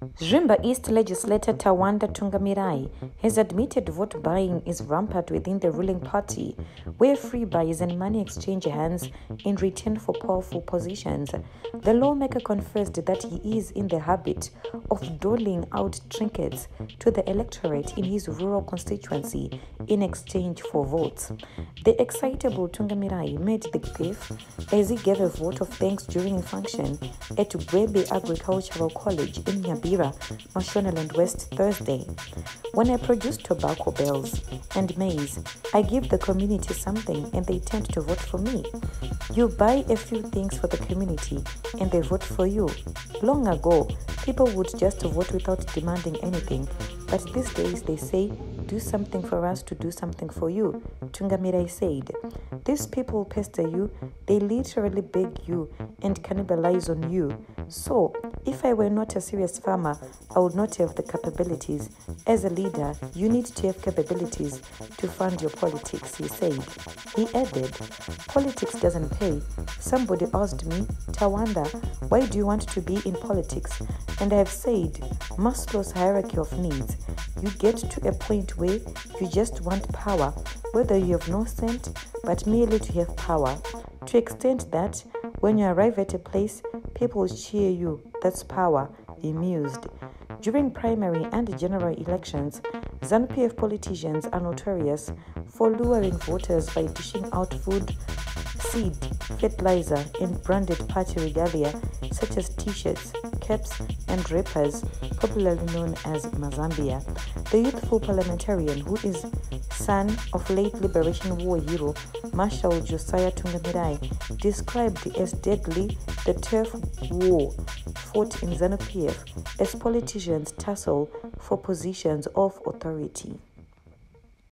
Zvimba East legislator Tawanda Tungamirai has admitted vote buying is rampant within the ruling party, where free buys and money exchange hands in return for powerful positions. The lawmaker confessed that he is in the habit of doling out trinkets to the electorate in his rural constituency in exchange for votes. The excitable Tungamirai made the gift as he gave a vote of thanks during a function at Gwebi Agricultural College in Nyabi Bira, Mashonaland West Thursday. When I produce tobacco bells and maize, I give the community something and they tend to vote for me. You buy a few things for the community and they vote for you. Long ago, people would just vote without demanding anything, but these days they say, do something for us to do something for you. Tungamirai said, These people pester you, they literally beg you and cannibalize on you. So, if I were not a serious farmer, I would not have the capabilities. As a leader, you need to have capabilities to fund your politics, he said. He added, Politics doesn't pay. Somebody asked me, Tawanda, why do you want to be in politics? And I have said, Maslow's hierarchy of needs. You get to a point where you just want power, whether you have no cent, but merely to have power. To extent that when you arrive at a place, people cheer you. That's power, he mused. During primary and general elections, ZANU-PF politicians are notorious for luring voters by dishing out food, seed, fertilizer, and branded party regalia such as t-shirts, caps, and wrappers, popularly known as Mazambia. The youthful parliamentarian, who is son of late Liberation War hero Marshal Josiah Tungamirai, described as deadly the turf war fought in ZANU-PF as politicians tussle for positions of authority.